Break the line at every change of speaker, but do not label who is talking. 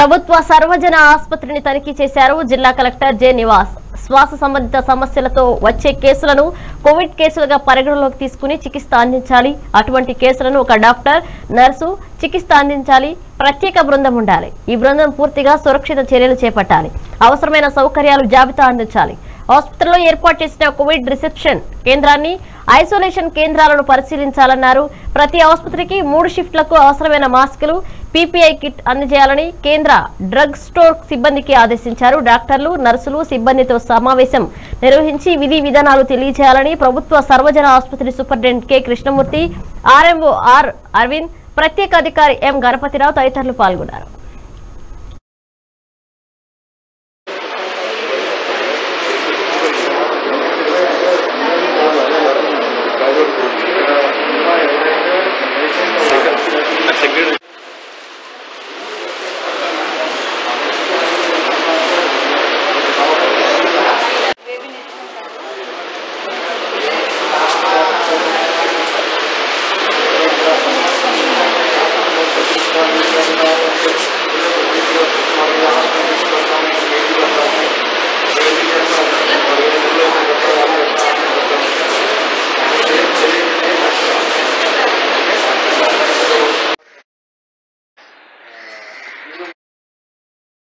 ప్రభుత్వ సర్వజన ఆసుపత్రిని తనిఖీ చేశారు జిల్లా కలెక్టర్ జె నివాస్. శ్వాస సంబంధిత సమస్యలతో వచ్చే కేసులను కోవిడ్ కేసులుగా పరిగణలోకి తీసుకుని చికిత్స అందించాలి. అటువంటి కేసులను ఒక డాక్టర్ నర్సు చికిత్స అందించాలి. ప్రత్యేక బృందం ఉండాలి. ఈ బృందం పూర్తిగా సురక్షిత చర్యలు చేపట్టాలి. అవసరమైన సౌకర్యాలు జాబితా అందించాలి. ఆసుపత్రిలో ఏర్పాటు చేసిన కోవిడ్ రిసెప్షన్ కేంద్రాన్ని ఐసోలేషన్ కేంద్రాలను పరిశీలించాలన్నారు. ప్రతి ఆసుపత్రికి మూడు షిఫ్ట్లకు అవసరమైన మాస్కులు పీపీఐ కిట్ అందజేయాలని కేంద్ర డ్రగ్ స్టోర్ సిబ్బందికి ఆదేశించారు. డాక్టర్లు నర్సులు సిబ్బందితో సమావేశం నిర్వహించి విధి విధానాలు తెలియజేయాలని ప్రభుత్వ సర్వజన ఆసుపత్రి superintendent K. Krishnamurthy RMO R Aravind ప్రత్యేక అధికారి ఎం. గణపతిరావు తదితరులు పాల్గొన్నారు.